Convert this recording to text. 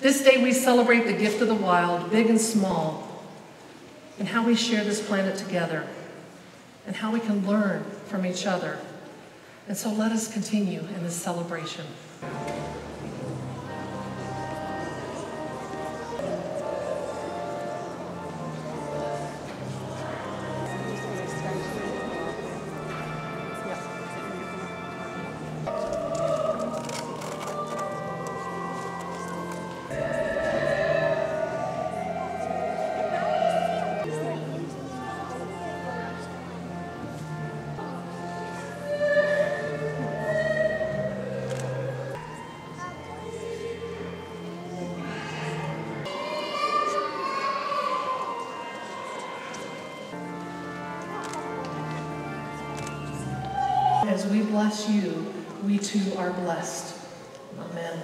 This day we celebrate the gift of the wild, big and small, and how we share this planet together, and how we can learn from each other. And so let us continue in this celebration. as we bless you, we too are blessed. Amen.